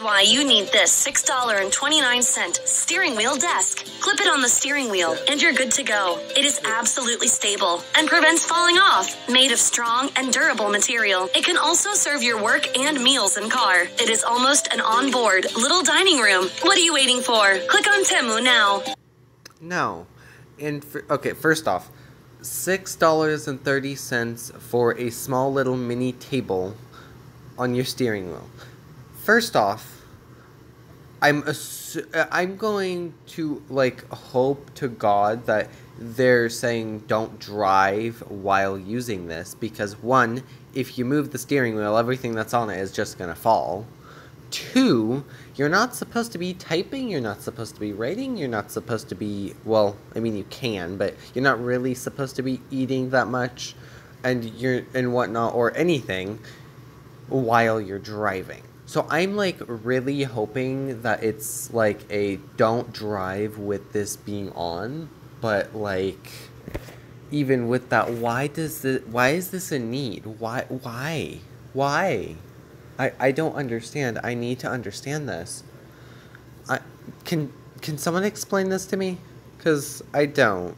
why you need this $6.29 steering wheel desk. Clip it on the steering wheel and you're good to go. It is absolutely stable and prevents falling off. Made of strong and durable material, it can also serve your work and meals in car. It is almost an onboard little dining room. What are you waiting for? Click on Temu now. No. And okay, first off, $6.30 for a small little mini table on your steering wheel. First off, I'm assu- uh, I'm going to like hope to God that they're saying don't drive while using this because one, if you move the steering wheel, everything that's on it is just gonna fall. Two, you're not supposed to be typing, you're not supposed to be writing, you're not supposed to be well, I mean you can, but you're not really supposed to be eating that much and you're and whatnot or anything while you're driving. So I'm like really hoping that it's like a don't drive with this being on, but like even with that why does this why is this a need? Why why? Why? I I don't understand. I need to understand this. I can can someone explain this to me? Cuz I don't.